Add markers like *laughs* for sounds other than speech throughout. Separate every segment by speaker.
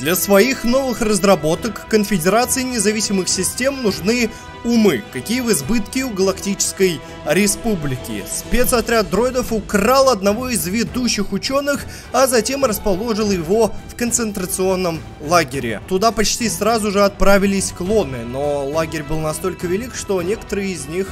Speaker 1: Для своих новых разработок Конфедерации независимых систем нужны умы, какие в избытке у Галактической Республики. Спецотряд дроидов украл одного из ведущих ученых, а затем расположил его в концентрационном лагере. Туда почти сразу же отправились клоны, но лагерь был настолько велик, что некоторые из них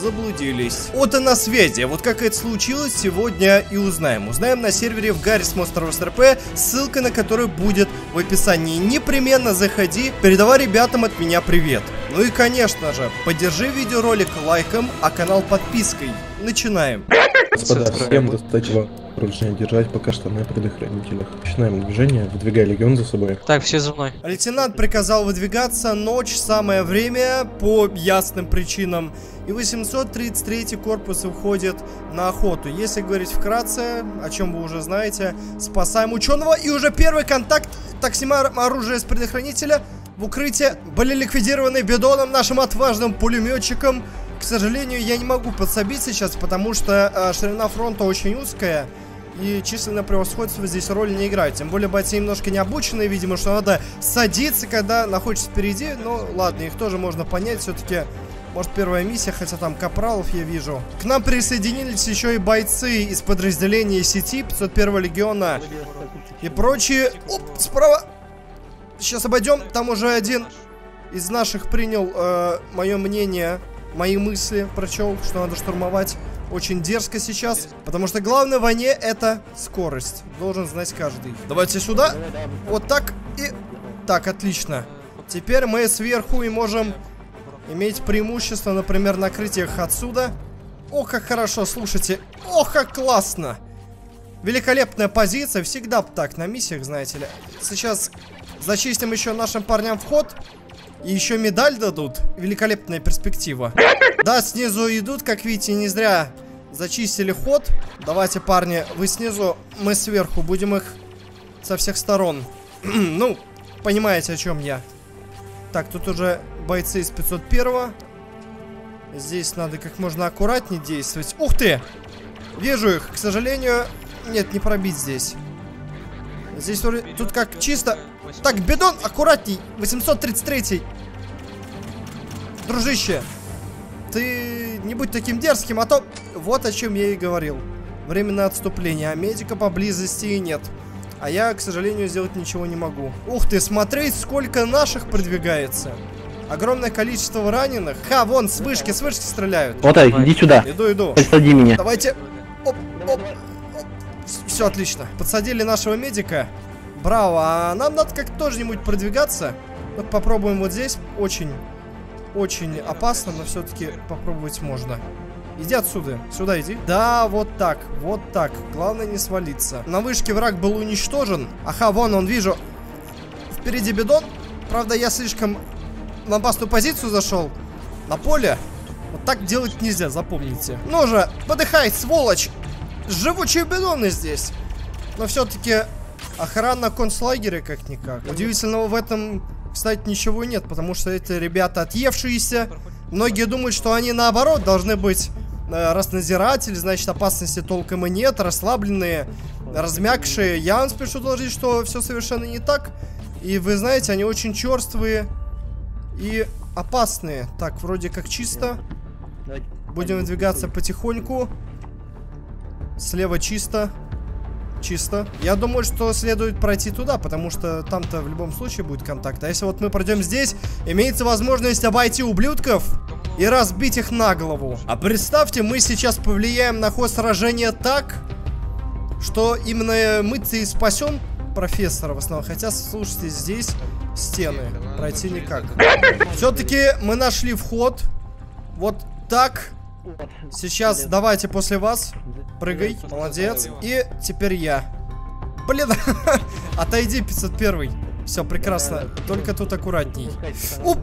Speaker 1: заблудились. Вот и на связи. Вот как это случилось, сегодня и узнаем. Узнаем на сервере в Гаррис Monster РП, ссылка на который будет в описании. Непременно заходи, передавай ребятам от меня привет. Ну и конечно же, поддержи видеоролик лайком, а канал подпиской. Начинаем.
Speaker 2: Господа, всем достаточно поручения держать пока что на предохранителях. Начинаем движение, выдвигая легион за собой.
Speaker 3: Так, все за мной.
Speaker 1: Лейтенант приказал выдвигаться, ночь, самое время, по ясным причинам. И 833 корпус уходит на охоту. Если говорить вкратце, о чем вы уже знаете, спасаем ученого. И уже первый контакт, так снимаем оружие с предохранителя в укрытие. Были ликвидированы бедоном, нашим отважным пулеметчиком. К сожалению, я не могу подсобить сейчас, потому что э, ширина фронта очень узкая. И численное превосходство здесь роль не играет. Тем более бойцы немножко не обученные, видимо, что надо садиться, когда находишься впереди. Ну, ладно, их тоже можно понять. Все-таки, может, первая миссия, хотя там капралов я вижу. К нам присоединились еще и бойцы из подразделения сети 501 легиона и прочие. Оп, справа. Сейчас обойдем. Там уже один из наших принял э, мое мнение мои мысли прочел, что надо штурмовать очень дерзко сейчас. Потому что главное в войне это скорость. Должен знать каждый. Давайте сюда. Вот так и... Так, отлично. Теперь мы сверху и можем иметь преимущество, например, накрыть их отсюда. О, как хорошо, слушайте. О, как классно. Великолепная позиция. Всегда так на миссиях, знаете ли. Сейчас зачистим еще нашим парням вход. И еще медаль дадут. Великолепная перспектива. Да, снизу идут, как видите, не зря зачистили ход. Давайте, парни, вы снизу, мы сверху. Будем их со всех сторон. *clears throat* ну, понимаете, о чем я. Так, тут уже бойцы из 501 Здесь надо как можно аккуратнее действовать. Ух ты! Вижу их. К сожалению, нет, не пробить здесь. Здесь тут как чисто... Так, бедон, аккуратней. 833 Дружище, ты не будь таким дерзким, а то... Вот о чем я и говорил. Временное отступление, а медика поблизости и нет. А я, к сожалению, сделать ничего не могу. Ух ты, смотреть, сколько наших продвигается. Огромное количество раненых. Ха, вон, с вышки, с вышки стреляют.
Speaker 4: Вот, иди сюда.
Speaker 1: Иду, иду.
Speaker 4: Посади меня.
Speaker 1: Давайте. Оп, оп. Все отлично. Подсадили нашего медика. Браво. А нам надо как-то тоже-нибудь продвигаться. Вот попробуем вот здесь. Очень, очень опасно, но все-таки попробовать можно. Иди отсюда. Сюда иди. Да, вот так. Вот так. Главное не свалиться. На вышке враг был уничтожен. Ага, вон он, вижу. Впереди бедон. Правда, я слишком на опасную позицию зашел. На поле. Вот так делать нельзя, запомните. Ну же, подыхай, сволочь. Живучие бедоны здесь. Но все-таки охрана концлагеря как-никак. Удивительного в этом, кстати, ничего нет, потому что это ребята отъевшиеся. Многие думают, что они наоборот должны быть э, разназиратели, значит опасности толком и нет, расслабленные, размягшие. Я вам спешу доложить, что все совершенно не так. И вы знаете, они очень черствые и опасные. Так, вроде как чисто. Будем выдвигаться потихоньку. Слева чисто. Чисто. Я думаю, что следует пройти туда, потому что там-то в любом случае будет контакт. А если вот мы пройдем здесь, имеется возможность обойти ублюдков и разбить их на голову. А представьте, мы сейчас повлияем на ход сражения так, что именно мы-то и спасем профессора в основном. Хотя, слушайте, здесь стены. Пройти никак. Все-таки мы нашли вход. Вот так. Сейчас давайте после вас. Прыгай. Молодец. И теперь я. Блин. *laughs* Отойди, 501. Все, прекрасно. Только тут аккуратней. Уп.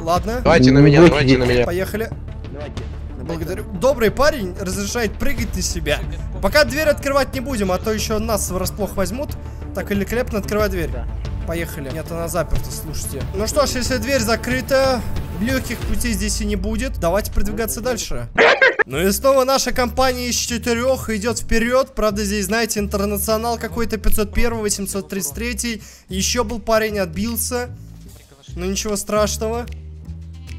Speaker 1: Ладно.
Speaker 5: Давайте на меня, давайте на меня.
Speaker 1: Поехали. Благодарю. Добрый парень разрешает прыгать на себя. Пока дверь открывать не будем, а то еще нас врасплох возьмут. Так, великолепно открывай дверь. Поехали. Нет, она заперта, слушайте. Ну что ж, если дверь закрыта, легких путей здесь и не будет. Давайте продвигаться дальше. Ну и снова наша компания из четырех идет вперед. Правда, здесь, знаете, интернационал какой-то 501, 833. Еще был парень, отбился. Ну ничего страшного.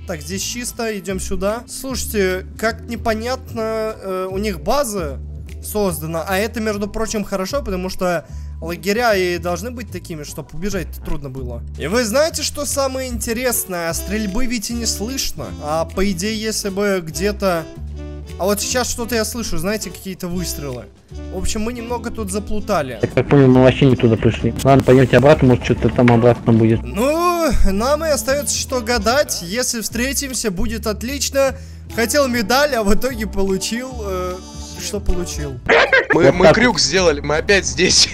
Speaker 1: Так, здесь чисто, идем сюда. Слушайте, как непонятно, э, у них база создана. А это, между прочим, хорошо, потому что лагеря и должны быть такими, чтобы убежать трудно было. И вы знаете, что самое интересное? Стрельбы ведь и не слышно. А по идее, если бы где-то... А вот сейчас что-то я слышу, знаете, какие-то выстрелы. В общем, мы немного тут заплутали.
Speaker 3: Я как понял, мы вообще не туда пришли. Ладно, пойдемте обратно, может что-то там обратно будет.
Speaker 1: Ну, нам и остается что гадать. Если встретимся, будет отлично. Хотел медаль, а в итоге получил... Э, что получил?
Speaker 4: Мы, мы крюк сделали, мы опять здесь.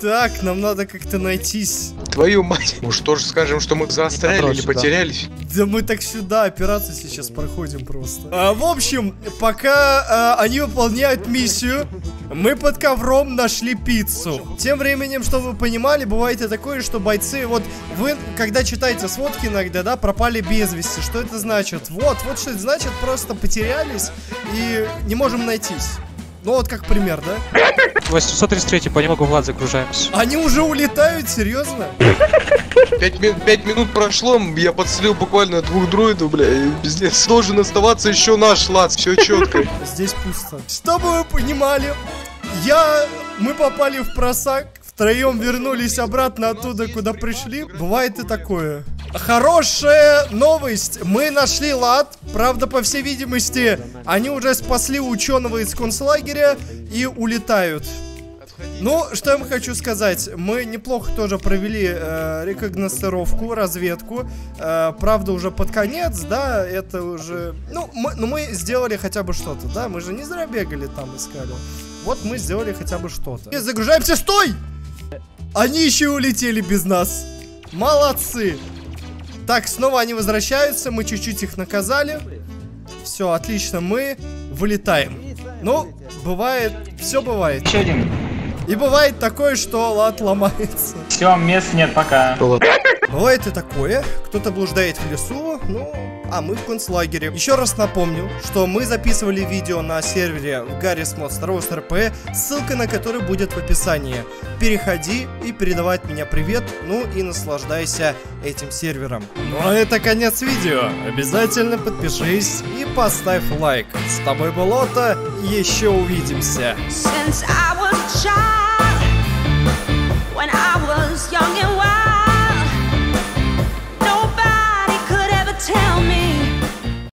Speaker 1: Так, нам надо как-то найтись.
Speaker 4: Твою мать. Может тоже скажем, что мы застряли или потерялись?
Speaker 1: Да мы так сюда операцию сейчас проходим просто. А, в общем, пока а, они выполняют миссию, мы под ковром нашли пиццу. Тем временем, чтобы вы понимали, бывает и такое, что бойцы, вот вы, когда читаете сводки иногда, да, пропали без вести. Что это значит? Вот, вот что это значит, просто потерялись и не можем найтись. Ну вот как пример, да? *laughs*
Speaker 5: 833 понемногу Влад загружаемся.
Speaker 1: Они уже улетают, серьезно?
Speaker 4: Пять, ми пять минут прошло, я подстрелил буквально двух дроидов, бля, и пиздец. Должен оставаться еще наш лад, все четко.
Speaker 1: Здесь пусто. Чтобы вы понимали, я... Мы попали в просак, втроем вернулись обратно оттуда, куда пришли. Бывает и такое. Хорошая новость. Мы нашли лад. Правда, по всей видимости, они уже спасли ученого из концлагеря и улетают. Ну, что я вам хочу сказать. Мы неплохо тоже провели э, рекогностировку, разведку. Э, правда, уже под конец, да, это уже... Ну мы, ну, мы сделали хотя бы что-то, да? Мы же не зря бегали там, искали. Вот мы сделали хотя бы что-то. И загружаемся, стой! Они еще улетели без нас. Молодцы. Так, снова они возвращаются, мы чуть-чуть их наказали. Все, отлично, мы вылетаем. Ну, бывает, все бывает.
Speaker 6: Еще один.
Speaker 1: И бывает такое, что лад ломается.
Speaker 6: Все, мест нет, пока.
Speaker 1: Бывает и такое. Кто-то блуждает в лесу, ну, а мы в концлагере. Еще раз напомню, что мы записывали видео на сервере в Гаррис Мод Star Wars ссылка на который будет в описании. Переходи и передавай от меня привет, ну и наслаждайся этим сервером. Ну а это конец видео. Обязательно подпишись и поставь лайк. С тобой был Ота, еще увидимся.
Speaker 7: Since I was child, when I was young and